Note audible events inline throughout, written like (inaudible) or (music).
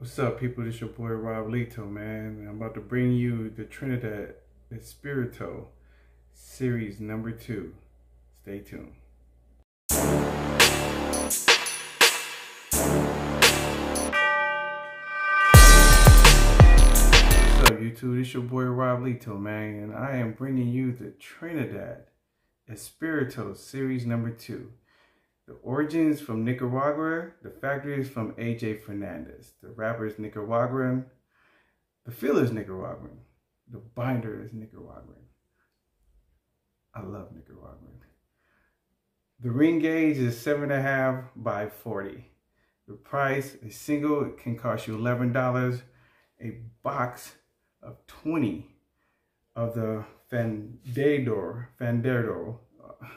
What's up, people? This your boy Roblito, man. I'm about to bring you the Trinidad Espiritu series number two. Stay tuned. What's up, YouTube? This your boy Roblito, man, and I am bringing you the Trinidad Espiritu series number two. The origins from Nicaragua, the factory is from AJ Fernandez. The wrapper is Nicaraguan. The feel is Nicaraguan. The binder is Nicaraguan. I love Nicaraguan. The ring gauge is seven and a half by 40. The price, a single can cost you $11. A box of 20 of the Fandador, Fandador,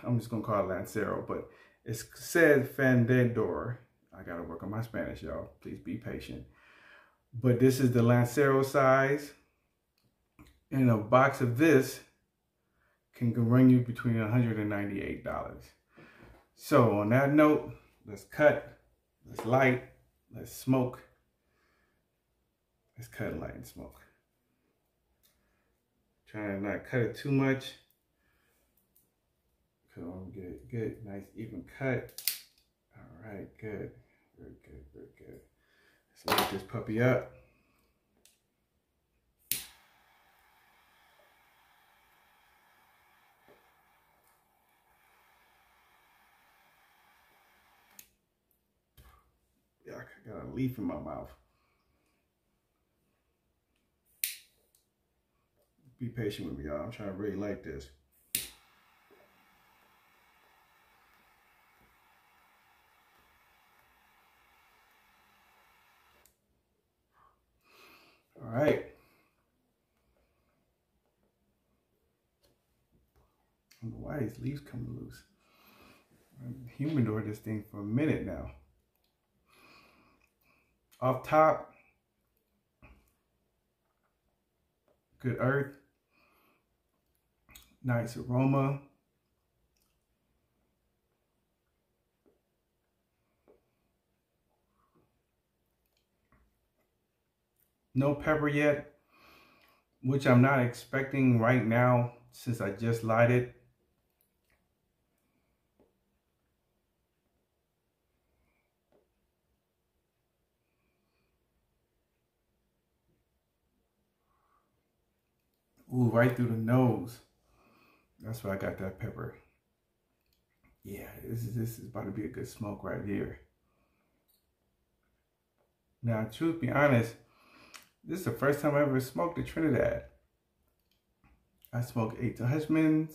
I'm just gonna call it Lancero, but it says Fandador. I gotta work on my Spanish, y'all. Please be patient. But this is the Lancero size. And a box of this can run you between $198. So on that note, let's cut, let's light, let's smoke. Let's cut, light, and smoke. Trying to not cut it too much. Come on, good, good, nice even cut. All right, good, very good, very good. Let's light this puppy up. Yeah, I got a leaf in my mouth. Be patient with me, y'all. I'm trying to really like this. Right. I don't know why these leaves coming loose. I'm humidor this thing for a minute now. Off top, good earth, nice aroma. No pepper yet, which I'm not expecting right now since I just lighted. Ooh, right through the nose. That's why I got that pepper. Yeah, this is this is about to be a good smoke right here. Now, truth be honest, this is the first time I ever smoked a Trinidad. I smoked H. Hutchmans,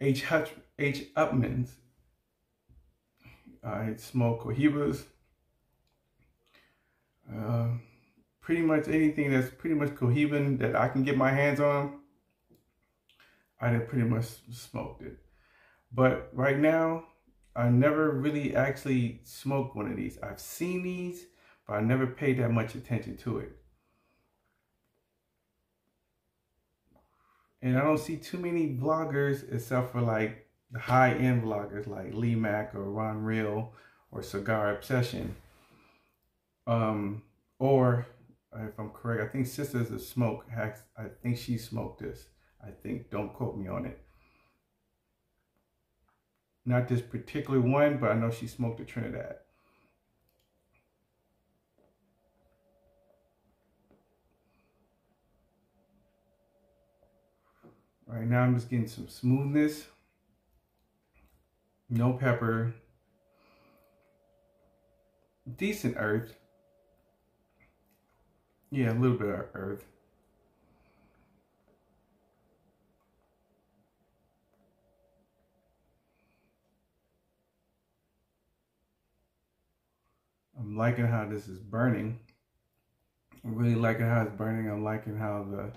H. Hutch, H. Upmans. I smoked Cohibas. Uh, pretty much anything that's pretty much Cohiban that I can get my hands on, I done pretty much smoked it. But right now, I never really actually smoked one of these. I've seen these, but I never paid that much attention to it. And I don't see too many vloggers except for like the high-end vloggers like Lee Mack or Ron Real or Cigar Obsession. Um, or if I'm correct, I think Sisters of Smoke, has, I think she smoked this. I think, don't quote me on it. Not this particular one, but I know she smoked a Trinidad. Right now I'm just getting some smoothness. No pepper. Decent earth. Yeah, a little bit of earth. I'm liking how this is burning. I'm really liking how it's burning. I'm liking how the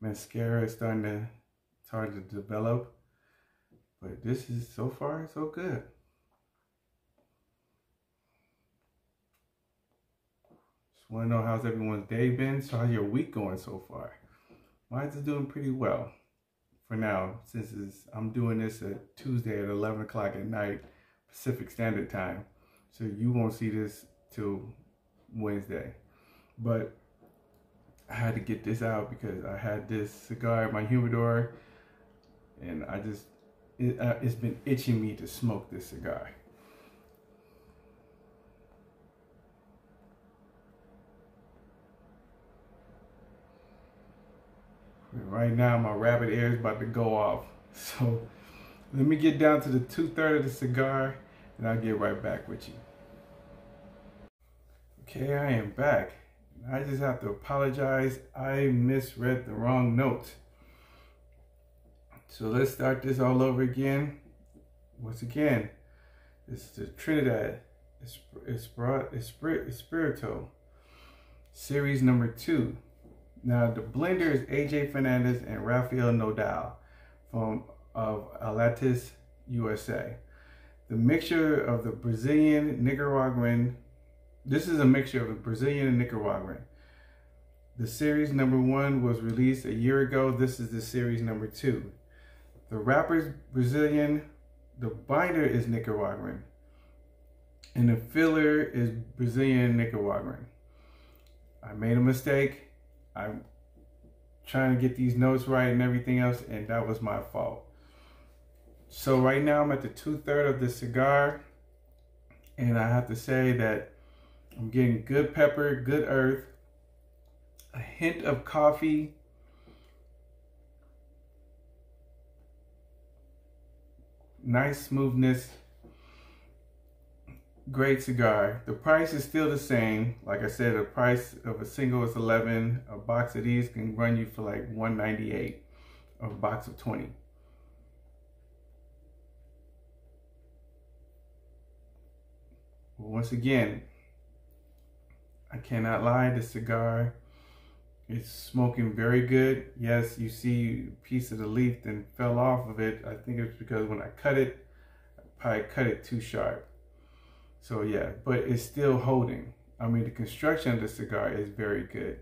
mascara is starting to start to develop. But this is so far so good. Just want to know how's everyone's day been. So how's your week going so far? Mine's is doing pretty well for now since I'm doing this at Tuesday at 11 o'clock at night Pacific Standard Time. So you won't see this till Wednesday. But I had to get this out because I had this cigar in my humidor and I just, it, uh, it's been itching me to smoke this cigar. Right now, my rabbit ear is about to go off. (laughs) So let me get down to the two third of the cigar and I'll get right back with you. Okay, I am back. I just have to apologize. I misread the wrong note. So let's start this all over again. Once again, this is the Trinidad Espiritu series number two. Now the blender is AJ Fernandez and Rafael Nodal from of Altadis, USA. The mixture of the Brazilian, Nicaraguan, this is a mixture of the Brazilian and Nicaraguan. The series number one was released a year ago. This is the series number two. The wrapper's Brazilian, the binder is Nicaraguan, and the filler is Brazilian Nicaraguan. I made a mistake. I'm trying to get these notes right and everything else, and that was my fault. So right now I'm at the two-third of the cigar, and I have to say that I'm getting good pepper, good earth, a hint of coffee, nice smoothness, great cigar. The price is still the same. Like I said, the price of a single is 11. A box of these can run you for like 198 a box of 20. Once again, I cannot lie, the cigar is smoking very good. Yes, you see a piece of the leaf then fell off of it. I think it's because when I cut it, I probably cut it too sharp. So yeah, but it's still holding. I mean, the construction of the cigar is very good.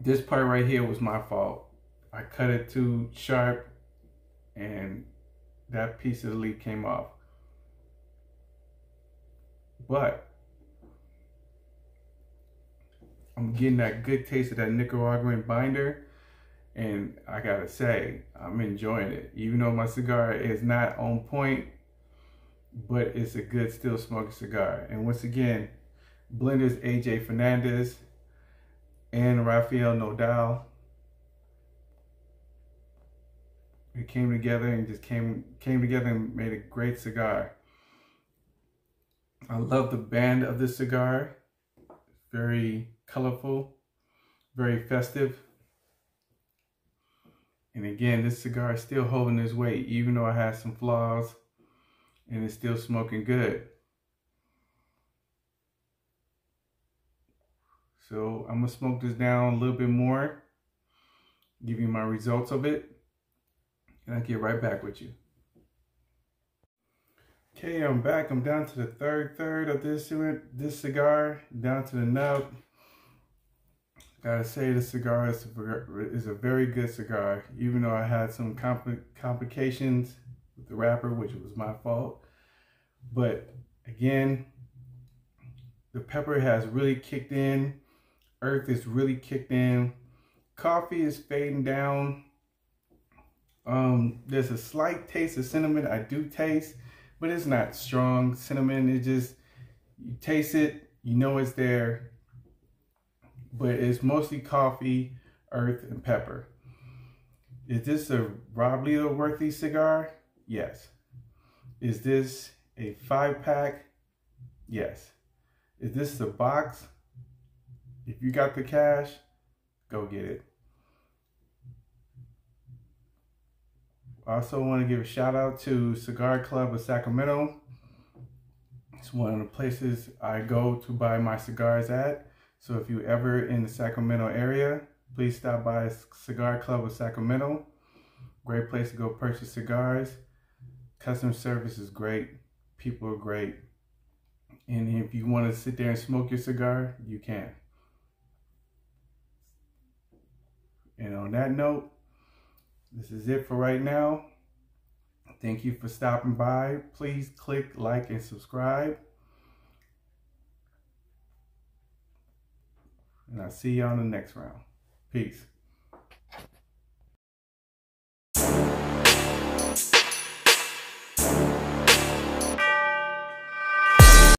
This part right here was my fault. I cut it too sharp and that piece of the leaf came off. But I'm getting that good taste of that Nicaraguan binder. And I gotta say, I'm enjoying it. Even though my cigar is not on point, but it's a good still smoking cigar. And once again, blenders AJ Fernandez and Rafael Nodal. We came together and just came came together and made a great cigar. I love the band of this cigar. Very colorful, very festive. And again, this cigar is still holding its weight, even though I have some flaws and it's still smoking good. So I'm gonna smoke this down a little bit more, give you my results of it, and I'll get right back with you. Okay, I'm back. I'm down to the third third of this this cigar, down to the nub. Gotta say, this cigar is a, is a very good cigar, even though I had some compl complications with the wrapper, which was my fault. But again, the pepper has really kicked in. Earth is really kicked in. Coffee is fading down. Um, there's a slight taste of cinnamon I do taste, but it's not strong cinnamon. It just, you taste it, you know it's there, but it's mostly coffee, earth, and pepper. Is this a Rob Leo worthy cigar? Yes. Is this a five pack? Yes. Is this the box? If you got the cash, go get it. I also want to give a shout out to Cigar Club of Sacramento. It's one of the places I go to buy my cigars at. So if you ever in the Sacramento area, please stop by Cigar Club of Sacramento. Great place to go purchase cigars. Customer service is great. People are great. And if you want to sit there and smoke your cigar, you can. And on that note, this is it for right now. Thank you for stopping by. Please click like and subscribe. And I'll see y'all in the next round. Peace.